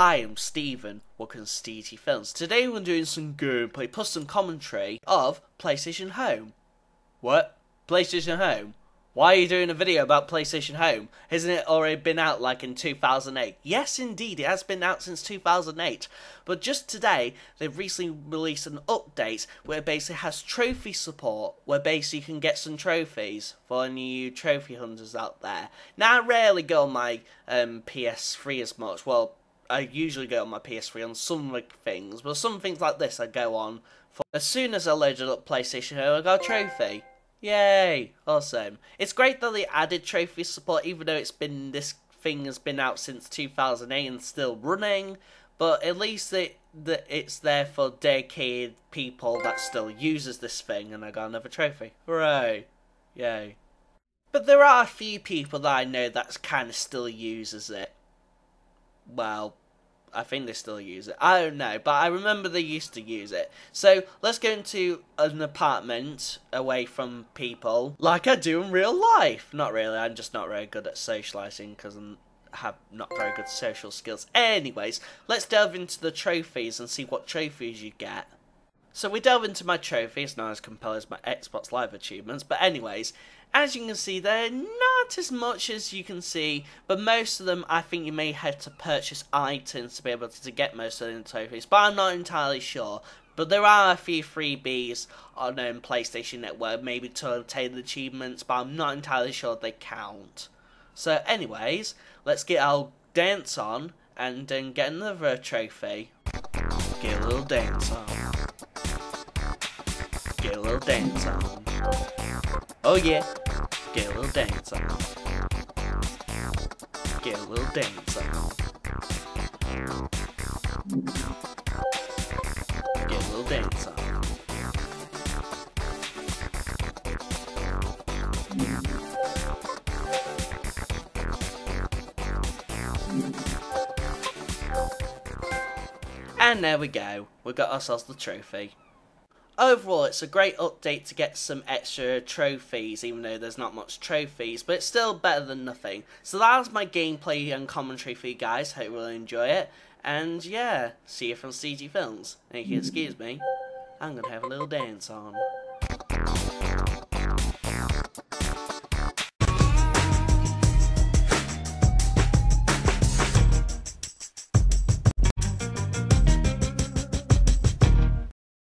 Hi, I'm Steven, welcome to SteeG Films. Today we're doing some gameplay plus some commentary of PlayStation Home. What? PlayStation Home? Why are you doing a video about PlayStation Home? Hasn't it already been out like in 2008? Yes, indeed, it has been out since 2008. But just today, they've recently released an update where basically has trophy support, where basically you can get some trophies for any trophy hunters out there. Now, I rarely go on my um, PS3 as much. Well, I usually go on my PS3 on some like, things, but some things like this I go on for. As soon as I loaded up PlayStation I got a trophy. Yay! Awesome. It's great that they added trophy support, even though it's been this thing has been out since 2008 and still running. But at least it that it's there for dedicated people that still uses this thing, and I got another trophy. Hooray! Yay! But there are a few people that I know that kind of still uses it. Well, I think they still use it. I don't know, but I remember they used to use it. So let's go into an apartment away from people, like I do in real life. Not really. I'm just not very good at socializing because I'm have not very good social skills. Anyways, let's delve into the trophies and see what trophies you get. So we delve into my trophies, not as compelling as my Xbox Live achievements, but anyways, as you can see, they're not as much as you can see, but most of them I think you may have to purchase items to be able to, get most of the trophies, but I'm not entirely sure. But there are a few freebies on um, PlayStation Network, maybe to obtain the achievements, but I'm not entirely sure they count. So anyways, let's get our dance on and then get another trophy. Get a little dance on. Get a little dance on. Oh yeah, get a little dance on. Get a little dance on. Get a little dance on. And there we go, we got ourselves the trophy. Overall, it's a great update to get some extra trophies, even though there's not much trophies, but it's still better than nothing. So that was my gameplay and commentary for you guys, hope you will enjoy it. And yeah, see you from CG Films. And you excuse me, I'm gonna have a little dance on.